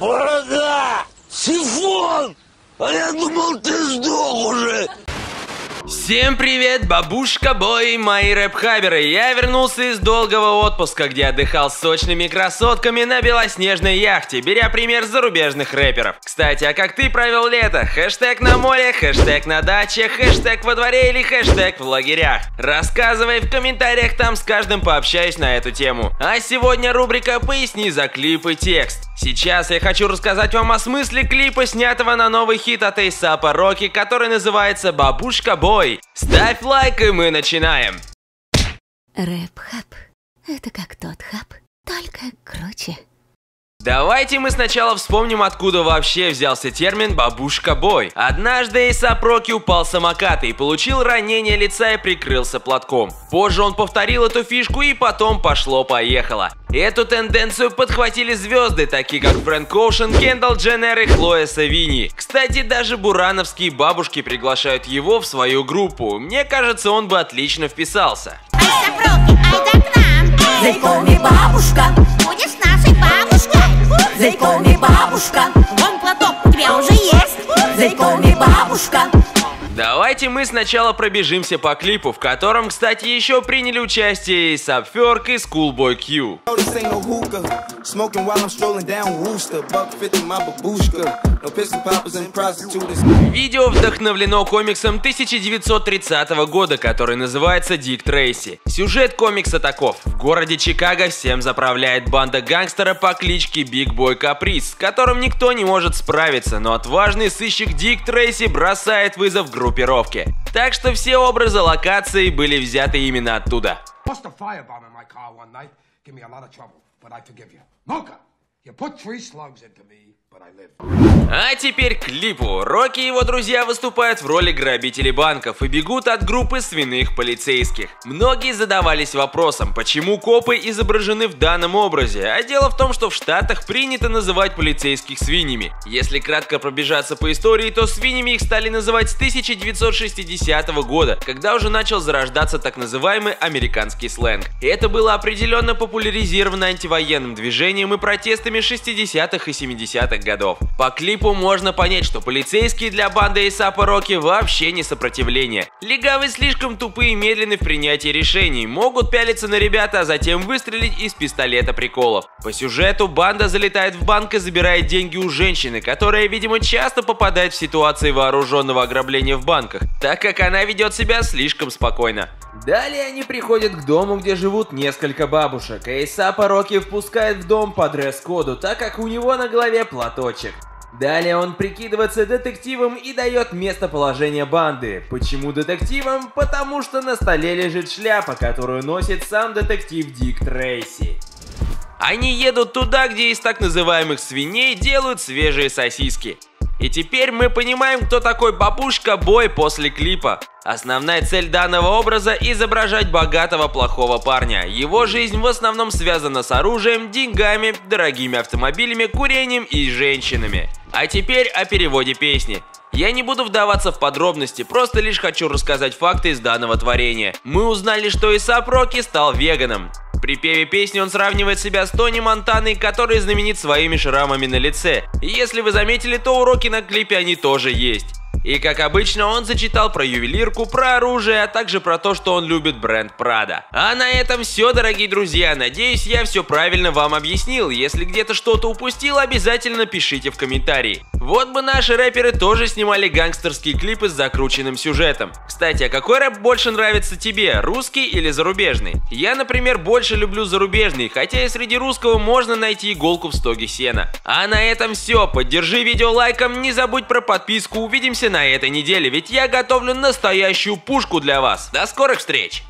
Борода! Сифон! А я думал, ты сдох уже! Всем привет, бабушка бой, мои рэп-хаберы! Я вернулся из долгого отпуска, где отдыхал с сочными красотками на белоснежной яхте, беря пример зарубежных рэперов. Кстати, а как ты провел лето? Хэштег на море, хэштег на даче, хэштег во дворе или хэштег в лагерях? Рассказывай в комментариях, там с каждым пообщаюсь на эту тему. А сегодня рубрика «Поясни за клип и текст». Сейчас я хочу рассказать вам о смысле клипа, снятого на новый хит от Эйсапа Рокки, который называется «Бабушка Бой». Ставь лайк и мы начинаем. RapHub – это как тот хаб, только круче. Давайте мы сначала вспомним, откуда вообще взялся термин «Babushka Boi». Однажды A$AP Rocky упал с самоката и получил ранение лица и прикрылся платком. Позже он повторил эту фишку и потом пошло-поехало. Эту тенденцию подхватили звезды, такие как Фрэнк Оушен, Кендалл Дженнер и Хлоя Севиньи. Кстати, даже бурановские бабушки приглашают его в свою группу. Мне кажется, он бы отлично вписался. A$AP Rocky, айда к нам me бабушка, Будешь me бабушка, Вон платок у тебя уже есть. Me бабушка. Давайте мы сначала пробежимся по клипу, в котором, кстати, еще приняли участие и Сапферк, и Schoolboy Q. No, this ain't no hookah. Smoking while I'm strolling down Wooster. Buck 50 my babushka. No pistol poppers and prostitutes. Видео вдохновлено комиксом 1930 года, который называется Дик Трейси. Сюжет комикса таков. В городе Чикаго всем заправляет банда гангстера по кличке Биг Бой Каприз, с которым никто не может справиться, но отважный сыщик Дик Трейси бросает вызов группировке. Так что все образы локации были взяты именно оттуда. Mocha, you put three slugs into me. А теперь к клипу. Рокки и его друзья выступают в роли грабителей банков и бегут от группы свиных полицейских. Многие задавались вопросом, почему копы изображены в данном образе, а дело в том, что в Штатах принято называть полицейских свиньями. Если кратко пробежаться по истории, то свиньями их стали называть с 1960 года, когда уже начал зарождаться так называемый американский сленг. Это было определенно популяризировано антивоенным движением и протестами 60-х и 70-х годов. По клипу можно понять, что полицейские для банды Эйсапа Рокки вообще не сопротивление. Легавые слишком тупые и медленны в принятии решений, могут пялиться на ребята, а затем выстрелить из пистолета приколов. По сюжету банда залетает в банк и забирает деньги у женщины, которая, видимо, часто попадает в ситуации вооруженного ограбления в банках, так как она ведет себя слишком спокойно. Далее они приходят к дому, где живут несколько бабушек. Эйсапа Рокки впускает в дом по дресс-коду, так как у него на голове платочек. Далее он прикидывается детективом и дает местоположение банды. Почему детективом? Потому что на столе лежит шляпа, которую носит сам детектив Дик Трейси. Они едут туда, где из так называемых свиней делают свежие сосиски. И теперь мы понимаем, кто такой бабушка Бой после клипа. Основная цель данного образа – изображать богатого плохого парня. Его жизнь в основном связана с оружием, деньгами, дорогими автомобилями, курением и женщинами. А теперь о переводе песни. Я не буду вдаваться в подробности, просто лишь хочу рассказать факты из данного творения. Мы узнали, что Исап Рокки стал веганом. При певе песни он сравнивает себя с Тони Монтаной, который знаменит своими шрамами на лице. Если вы заметили, то уроки на клипе они тоже есть. И как обычно, он зачитал про ювелирку, про оружие, а также про то, что он любит бренд Prada. А на этом все, дорогие друзья. Надеюсь, я все правильно вам объяснил. Если где-то что-то упустил, обязательно пишите в комментарии. Вот бы наши рэперы тоже снимали гангстерские клипы с закрученным сюжетом. Кстати, а какой рэп больше нравится тебе, русский или зарубежный? Я, например, больше люблю зарубежный, хотя и среди русского можно найти иголку в стоге сена. А на этом все. Поддержи видео лайком, не забудь про подписку. Увидимся на этой неделе, ведь я готовлю настоящую пушку для вас. До скорых встреч!